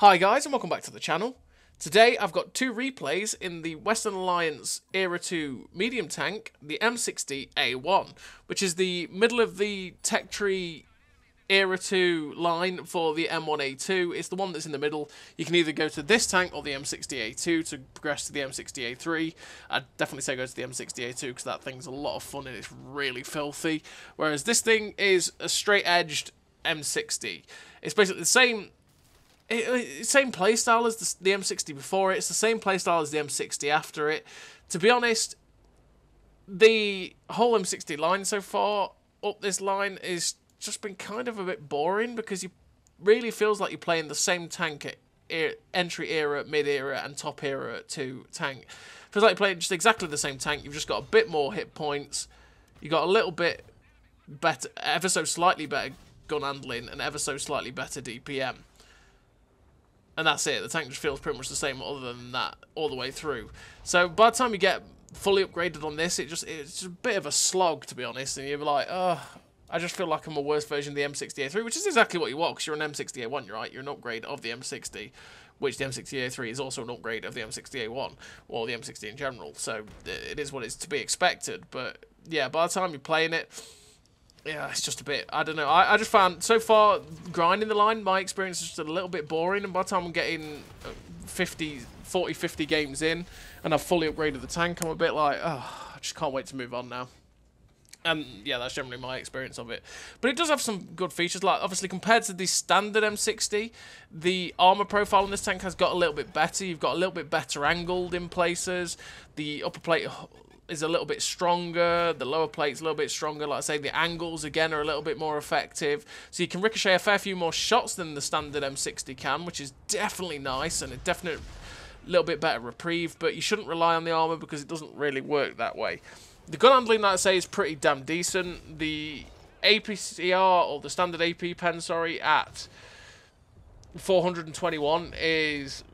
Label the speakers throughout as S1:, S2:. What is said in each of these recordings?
S1: Hi guys and welcome back to the channel. Today I've got two replays in the Western Alliance Era 2 medium tank, the M60A1, which is the middle of the tech tree Era 2 line for the M1A2. It's the one that's in the middle. You can either go to this tank or the M60A2 to progress to the M60A3. I'd definitely say go to the M60A2 because that thing's a lot of fun and it's really filthy. Whereas this thing is a straight-edged M60. It's basically the same it, same playstyle as the, the M60 before it. It's the same playstyle as the M60 after it. To be honest, the whole M60 line so far up this line is just been kind of a bit boring because you really feels like you're playing the same tank at er, entry era, mid era, and top era to tank. Feels like you're playing just exactly the same tank. You've just got a bit more hit points. You got a little bit better, ever so slightly better gun handling, and ever so slightly better DPM and that's it. The tank just feels pretty much the same other than that all the way through. So by the time you get fully upgraded on this, it just it's just a bit of a slog to be honest, and you're like, oh, I just feel like I'm a worse version of the M60A3, which is exactly what you want because you're an M60A1, you're right, you're an upgrade of the M60, which the M60A3 is also an upgrade of the M60A1 or the M60 in general. So uh, it is what is to be expected, but yeah, by the time you're playing it yeah, it's just a bit, I don't know. I, I just found, so far, grinding the line, my experience is just a little bit boring. And by the time I'm getting uh, 50, 40, 50 games in, and I've fully upgraded the tank, I'm a bit like, oh, I just can't wait to move on now. And yeah, that's generally my experience of it. But it does have some good features. Like obviously compared to the standard M60, the armor profile on this tank has got a little bit better. You've got a little bit better angled in places. The upper plate is a little bit stronger. The lower plate's a little bit stronger. Like I say, the angles, again, are a little bit more effective. So you can ricochet a fair few more shots than the standard M60 can, which is definitely nice and a definite little bit better reprieve. But you shouldn't rely on the armor because it doesn't really work that way. The gun handling, like I say, is pretty damn decent. The APCR, or the standard AP pen, sorry, at 421 is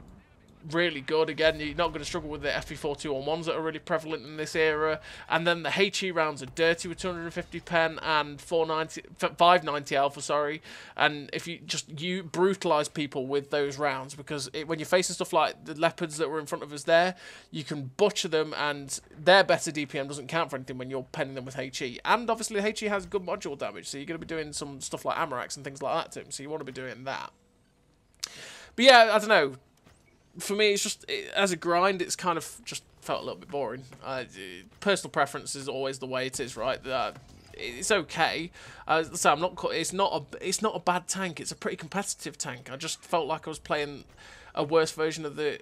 S1: really good. Again, you're not going to struggle with the FP4211s that are really prevalent in this era. And then the HE rounds are dirty with 250 pen and 490, 590 alpha, sorry. And if you just you brutalize people with those rounds because it, when you're facing stuff like the leopards that were in front of us there, you can butcher them and their better DPM doesn't count for anything when you're penning them with HE. And obviously, HE has good module damage, so you're going to be doing some stuff like ammo racks and things like that to. So you want to be doing that. But yeah, I don't know for me, it's just it, as a grind, it's kind of just felt a little bit boring. Uh, personal preference is always the way it is, right? Uh, it's okay. Uh, so I'm not. It's not a. It's not a bad tank. It's a pretty competitive tank. I just felt like I was playing a worse version of the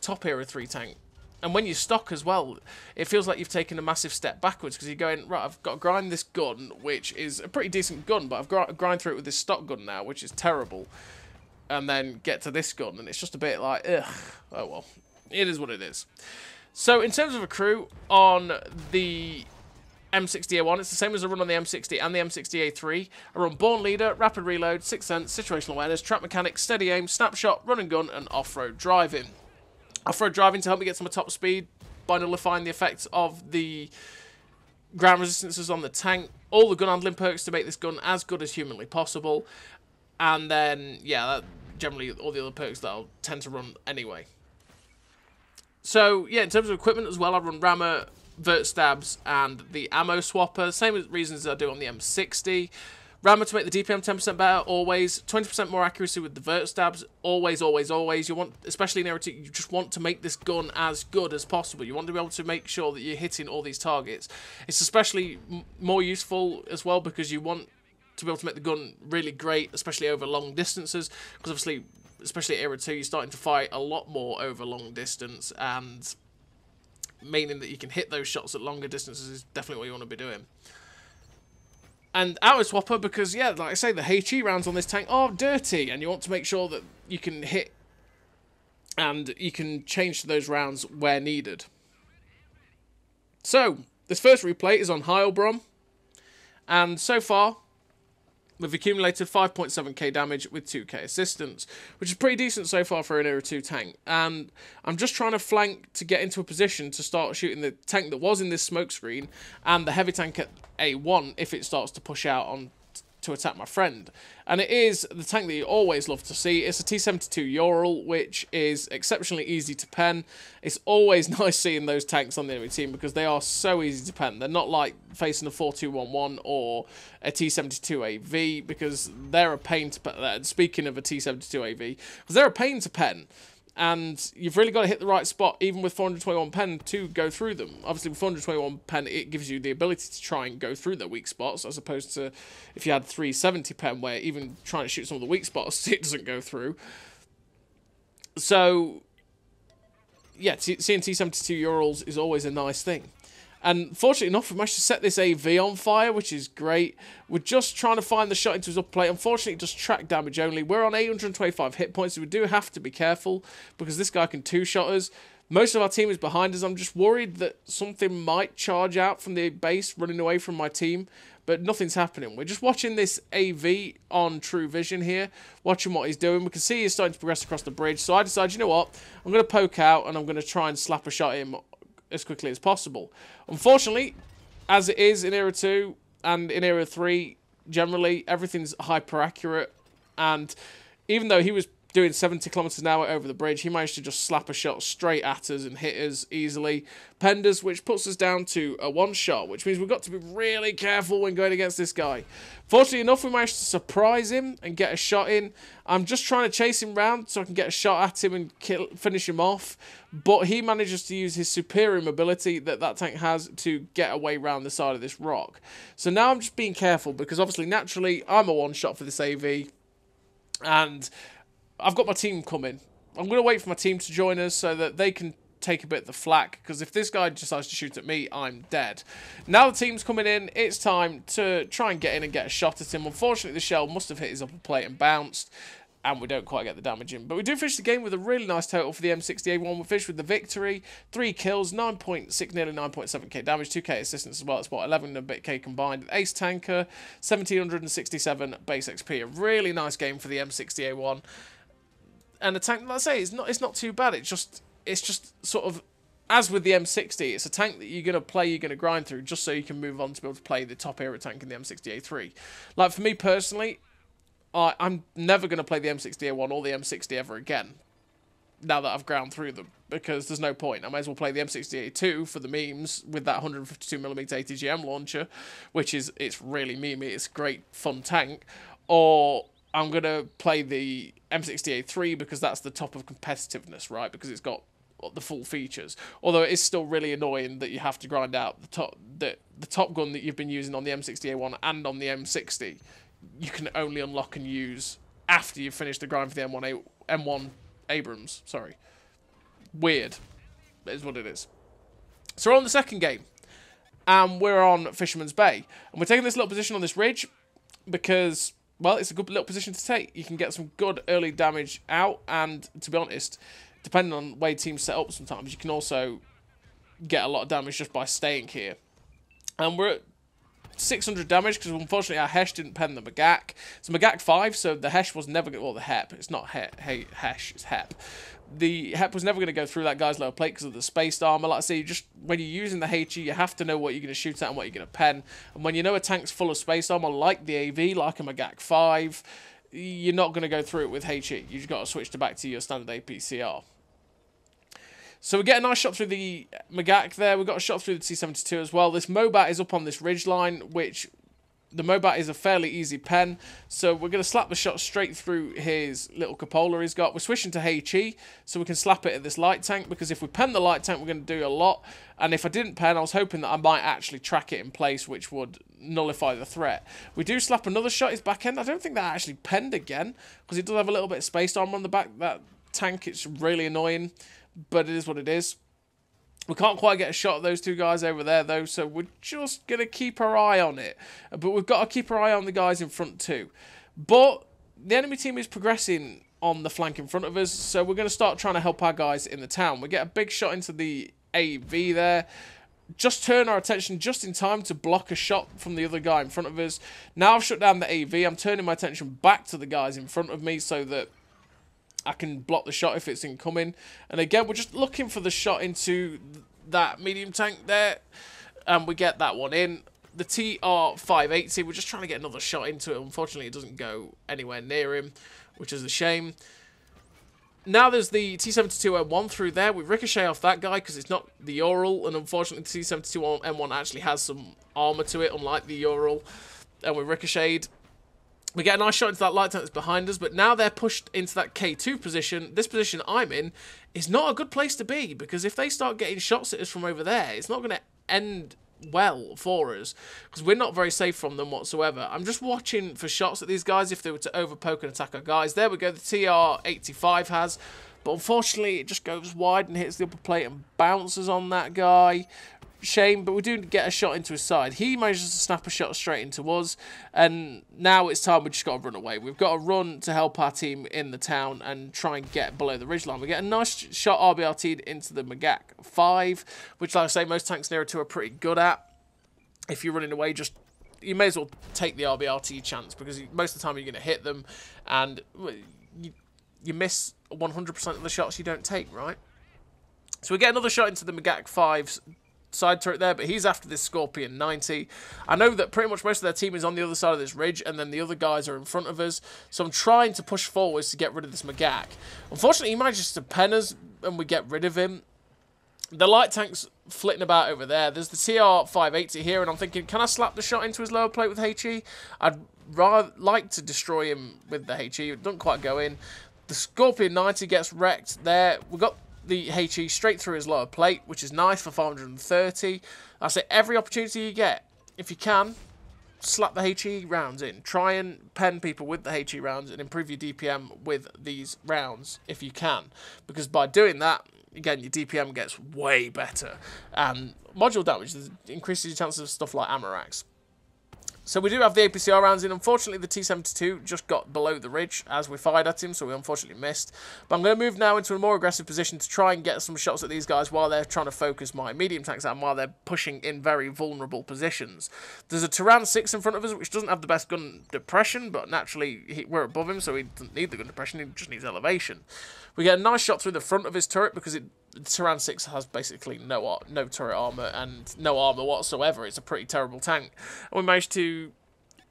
S1: top era three tank. And when you stock as well, it feels like you've taken a massive step backwards because you're going right. I've got to grind this gun, which is a pretty decent gun, but I've grind through it with this stock gun now, which is terrible and then get to this gun, and it's just a bit like, ugh, oh well, it is what it is. So in terms of a crew on the M60A1, it's the same as I run on the M60 and the M60A3. I run Born Leader, Rapid Reload, Sixth Sense, Situational Awareness, Trap Mechanics, Steady Aim, Snapshot, Run and Gun, and Off-Road Driving. Off-Road Driving to help me get some top speed by nullifying the effects of the ground resistances on the tank, all the gun handling perks to make this gun as good as humanly possible, and then, yeah, that, generally all the other perks that I'll tend to run anyway. So, yeah, in terms of equipment as well, I run Rammer, Vert Stabs, and the Ammo Swapper. Same reasons I do on the M60. Rammer to make the DPM 10% better, always. 20% more accuracy with the Vert Stabs, always, always, always. You want, especially in 2, you just want to make this gun as good as possible. You want to be able to make sure that you're hitting all these targets. It's especially more useful as well because you want to be able to make the gun really great, especially over long distances, because obviously, especially at Era 2, you're starting to fight a lot more over long distance, and meaning that you can hit those shots at longer distances is definitely what you want to be doing. And Auto Swapper, because, yeah, like I say, the HE rounds on this tank are dirty, and you want to make sure that you can hit and you can change to those rounds where needed. So, this first replay is on Heilbronn, and so far, We've accumulated 5.7k damage with 2k assistance, which is pretty decent so far for an Era 2 tank. And I'm just trying to flank to get into a position to start shooting the tank that was in this smoke screen and the heavy tank at A1 if it starts to push out on to attack my friend. And it is the tank that you always love to see. It's a T-72 Ural, which is exceptionally easy to pen. It's always nice seeing those tanks on the enemy team because they are so easy to pen. They're not like facing a 4211 or a T-72 AV because they're a pain to pen. Uh, speaking of a T-72 AV, because they're a pain to pen and you've really got to hit the right spot, even with 421 pen, to go through them. Obviously, with 421 pen, it gives you the ability to try and go through the weak spots, as opposed to if you had 370 pen, where even trying to shoot some of the weak spots, it doesn't go through. So, yeah, seeing T72 Urals is always a nice thing. And fortunately enough, we managed to set this AV on fire, which is great. We're just trying to find the shot into his upper plate. Unfortunately, just track damage only. We're on 825 hit points, so we do have to be careful because this guy can two-shot us. Most of our team is behind us. I'm just worried that something might charge out from the base, running away from my team, but nothing's happening. We're just watching this AV on True Vision here, watching what he's doing. We can see he's starting to progress across the bridge, so I decide, you know what, I'm going to poke out and I'm going to try and slap a shot at him as quickly as possible. Unfortunately, as it is in Era 2 and in Era 3, generally, everything's hyper accurate. And even though he was doing 70 kilometers an hour over the bridge. He managed to just slap a shot straight at us and hit us easily. Penders, which puts us down to a one shot, which means we've got to be really careful when going against this guy. Fortunately enough, we managed to surprise him and get a shot in. I'm just trying to chase him round so I can get a shot at him and kill, finish him off. But he manages to use his superior mobility that that tank has to get away round the side of this rock. So now I'm just being careful because obviously, naturally, I'm a one shot for this AV. And I've got my team coming. I'm going to wait for my team to join us so that they can take a bit of the flack because if this guy decides to shoot at me, I'm dead. Now the team's coming in, it's time to try and get in and get a shot at him. Unfortunately, the shell must have hit his upper plate and bounced and we don't quite get the damage in. But we do finish the game with a really nice total for the M60A1. We finish with the victory, 3 kills, 9.6, nearly 9.7k damage, 2k assistance as well. It's what, 11 and a bit k combined. Ace Tanker, 1767 base XP. A really nice game for the M60A1 and the tank, like I say, it's not it's not too bad. It's just it's just sort of as with the M60, it's a tank that you're going to play, you're going to grind through just so you can move on to be able to play the top era tank in the M60A3. Like, for me personally, I, I'm never going to play the M60A1 or the M60 ever again now that I've ground through them because there's no point. I might as well play the M60A2 for the memes with that 152mm ATGM launcher, which is, it's really memey, it's great fun tank, or I'm going to play the M60A3 because that's the top of competitiveness, right? Because it's got the full features. Although it is still really annoying that you have to grind out the top the, the top gun that you've been using on the M60A1 and on the M60. You can only unlock and use after you've finished the grind for the M1 A, M1 Abrams. Sorry, weird. is what it is. So we're on the second game, and we're on Fisherman's Bay, and we're taking this little position on this ridge because well, it's a good little position to take. You can get some good early damage out, and to be honest, depending on the way teams set up, sometimes you can also get a lot of damage just by staying here. And we're at 600 damage because unfortunately our Hesh didn't pen the Magach. It's Magach 5, so the Hesh was never going to, well, the Hep, it's not he, he, Hesh, it's Hep the HEP was never going to go through that guy's lower plate because of the spaced armor. Like I say, just when you're using the HE, you have to know what you're going to shoot at and what you're going to pen. And when you know a tank's full of space armor, like the AV, like a Magach 5, you're not going to go through it with HE. You've got to switch to back to your standard APCR. So we get a nice shot through the Magach there. We've got a shot through the T-72 as well. This Mobat is up on this ridge line, which the Mobat is a fairly easy pen, so we're going to slap the shot straight through his little cupola he's got. We're switching to HE, so we can slap it at this light tank, because if we pen the light tank, we're going to do a lot. And if I didn't pen, I was hoping that I might actually track it in place, which would nullify the threat. We do slap another shot his back end. I don't think that actually penned again, because it does have a little bit of space armor on the back. That tank, it's really annoying, but it is what it is. We can't quite get a shot of those two guys over there, though, so we're just going to keep our eye on it. But we've got to keep our eye on the guys in front, too. But the enemy team is progressing on the flank in front of us, so we're going to start trying to help our guys in the town. We get a big shot into the AV there. Just turn our attention just in time to block a shot from the other guy in front of us. Now I've shut down the AV, I'm turning my attention back to the guys in front of me so that I can block the shot if it's incoming. And again, we're just looking for the shot into that medium tank there. And we get that one in. the TR580. We're just trying to get another shot into it. Unfortunately, it doesn't go anywhere near him, which is a shame. Now there's the T72M1 through there. We ricochet off that guy because it's not the Ural, and unfortunately the T72M1 actually has some armor to it, unlike the Ural, and we ricocheted. We get a nice shot into that light tank that's behind us, but now they're pushed into that K2 position. This position I'm in is not a good place to be, because if they start getting shots at us from over there, it's not going to end well for us because we're not very safe from them whatsoever. I'm just watching for shots at these guys if they were to overpoke and attack our guys. There we go, the TR-85 has, but unfortunately it just goes wide and hits the upper plate and bounces on that guy. Shame, but we do get a shot into his side. He manages to snap a shot straight into us, and now it's time we just got to run away. We've got to run to help our team in the town and try and get below the ridgeline. We get a nice shot RBRT'd into the Magach 5, which, like I say, most tanks nearer to are pretty good at. If you're running away, just you may as well take the RBRT chance because most of the time you're going to hit them, and you, you miss 100% of the shots you don't take, right? So we get another shot into the Magach 5's side turret there, but he's after this Scorpion 90. I know that pretty much most of their team is on the other side of this ridge, and then the other guys are in front of us, so I'm trying to push forwards to get rid of this Magach. Unfortunately, he manages to pen us, and we get rid of him. The light tank's flitting about over there. There's the TR-580 here, and I'm thinking, can I slap the shot into his lower plate with HE? I'd rather like to destroy him with the HE. It doesn't quite go in. The Scorpion 90 gets wrecked there. We've got the HE straight through his lower plate, which is nice for 430. I say every opportunity you get, if you can, slap the HE rounds in. Try and pen people with the HE rounds and improve your DPM with these rounds if you can. Because by doing that, again, your DPM gets way better. And module damage increases your chances of stuff like ammo racks. So we do have the APCR rounds in. Unfortunately, the T-72 just got below the ridge as we fired at him, so we unfortunately missed. But I'm going to move now into a more aggressive position to try and get some shots at these guys while they're trying to focus my medium tanks and while they're pushing in very vulnerable positions. There's a Turan 6 in front of us, which doesn't have the best gun depression, but naturally he, we're above him, so he doesn't need the gun depression, he just needs elevation. We get a nice shot through the front of his turret because it Turan 6 has basically no no turret armor and no armor whatsoever. It's a pretty terrible tank. And we managed to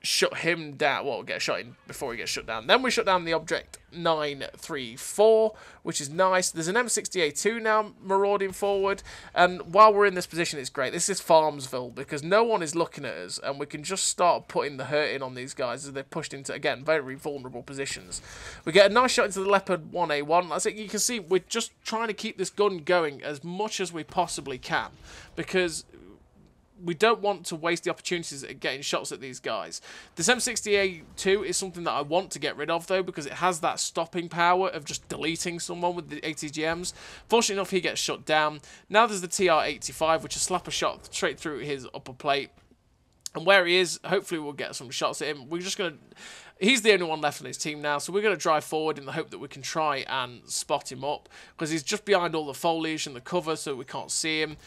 S1: shut him down. Well, get shot in before he gets shut down. Then we shut down the object 934, which is nice. There's an M60A2 now marauding forward. And while we're in this position, it's great. This is Farmsville because no one is looking at us. And we can just start putting the hurt in on these guys as they're pushed into, again, very vulnerable positions. We get a nice shot into the Leopard 1A1. As you can see, we're just trying to keep this gun going as much as we possibly can. Because we don't want to waste the opportunities at getting shots at these guys. This M60A2 is something that I want to get rid of, though, because it has that stopping power of just deleting someone with the ATGMs. Fortunately enough, he gets shut down. Now there's the TR-85, which is slap a shot straight through his upper plate. And where he is, hopefully we'll get some shots at him. We're just going to... He's the only one left on his team now, so we're going to drive forward in the hope that we can try and spot him up. Because he's just behind all the foliage and the cover, so we can't see him.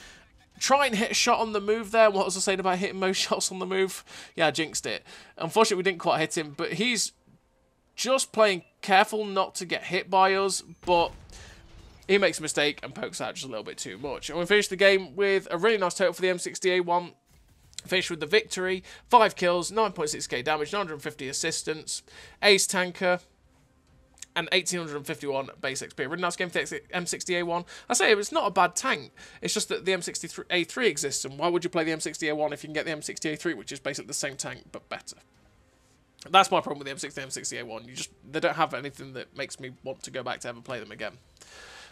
S1: Try and hit a shot on the move there. What was I saying about hitting most shots on the move? Yeah, I jinxed it. Unfortunately, we didn't quite hit him, but he's just playing careful not to get hit by us, but he makes a mistake and pokes out just a little bit too much. And we finish the game with a really nice total for the M60A1. Finish with the victory. 5 kills, 9.6k damage, 950 assistance. Ace tanker, and 1851 base XP. Really nice game for the M60A1. I say it's not a bad tank. It's just that the M60A3 exists, and why would you play the M60A1 if you can get the M60A3, which is basically the same tank but better? That's my problem with the M60 and M60A1. You just they don't have anything that makes me want to go back to ever play them again.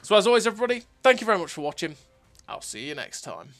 S1: So as always, everybody, thank you very much for watching. I'll see you next time.